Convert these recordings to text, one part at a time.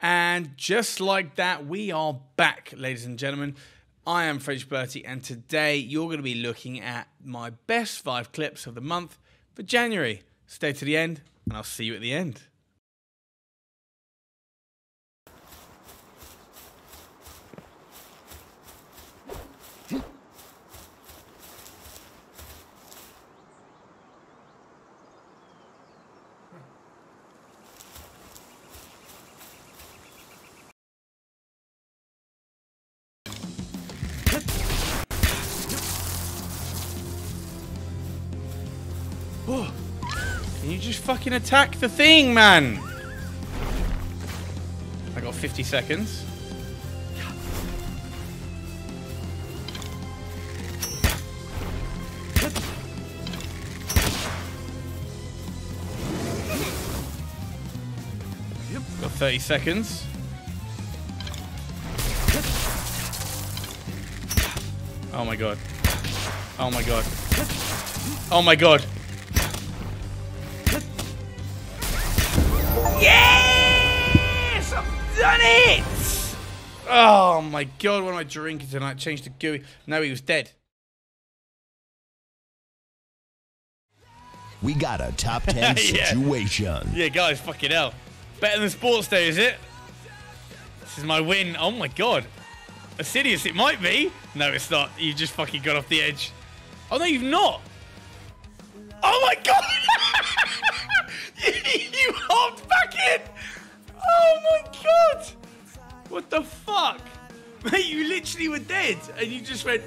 And just like that, we are back, ladies and gentlemen. I am Frenchberty, and today you're going to be looking at my best five clips of the month for January. Stay to the end, and I'll see you at the end. Oh, can you just fucking attack the thing, man? I got 50 seconds. Got 30 seconds. Oh my god. Oh my god. Oh my god. Yes! I've done it! Oh my god, what am I drinking tonight? Changed to gooey. No, he was dead. We got a top 10 Yeah. situation. Yeah, guys, fucking hell. Better than Sports Day, is it? This is my win. Oh my god. Assidious, it might be. No, it's not. You just fucking got off the edge. Oh no, you've not. Oh my god! you hopped back in! Oh my god! What the fuck? Mate, you literally were dead and you just went.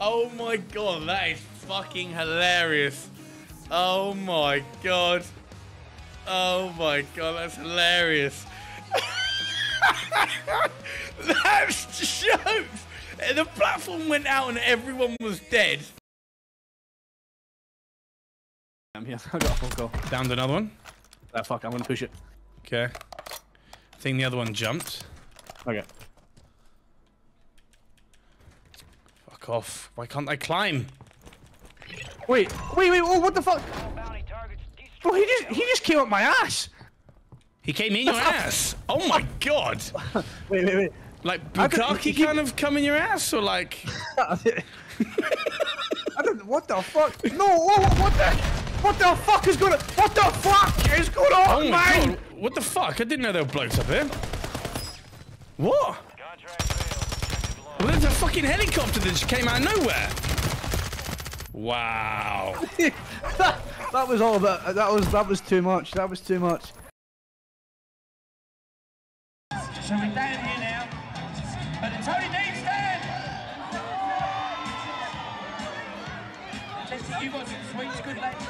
Oh my god, that is fucking hilarious. Oh my god. Oh my god, that's hilarious. that's jokes. The platform went out and everyone was dead. I'm here. I got a full go. Downed another one. Ah, fuck, I'm gonna push it. Okay. I think the other one jumped. Okay. Fuck off. Why can't I climb? Wait, wait, wait, oh, what the fuck? Oh, he just, he just came up my ass. He came in your ass. Oh my god. Wait, wait, wait. Like bukkake kind of come in your ass or like I don't, know what the fuck? No, oh, what the, what the fuck is going on? What the fuck is going on, Oh man? god. What the fuck? I didn't know there were blokes up here. What? Well, there's a fucking helicopter that just came out of nowhere. Wow. that, that was all about, that was, that was too much. That was too much. So we're down here now. But the Tony D stand! Listen, you got some sweets, good lad.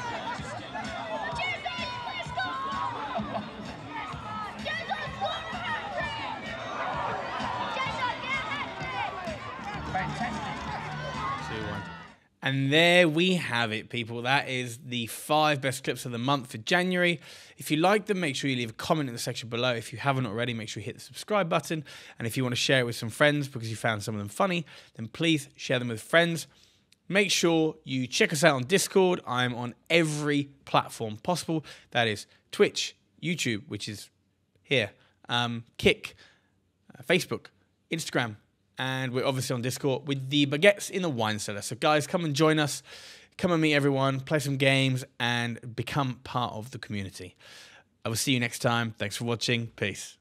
And there we have it, people. That is the five best clips of the month for January. If you like them, make sure you leave a comment in the section below. If you haven't already, make sure you hit the subscribe button. And if you want to share it with some friends because you found some of them funny, then please share them with friends. Make sure you check us out on Discord. I'm on every platform possible. That is Twitch, YouTube, which is here, um, Kick, uh, Facebook, Instagram, and we're obviously on Discord with the baguettes in the wine cellar. So, guys, come and join us. Come and meet everyone, play some games, and become part of the community. I will see you next time. Thanks for watching. Peace.